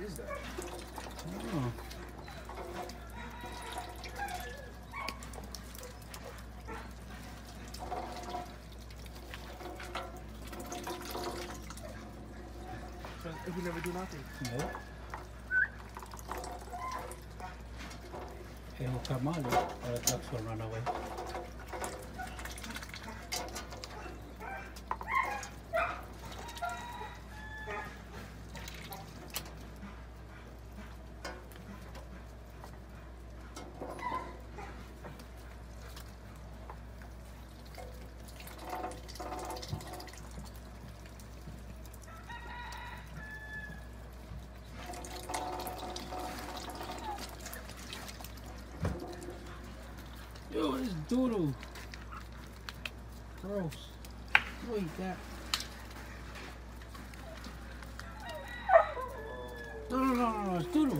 is that? Oh. If you never do nothing. no. He'll come out, or the ducks will run away. Yo, it's doodle. Gross. Go eat that. No, no, no, no, no, it's doodle.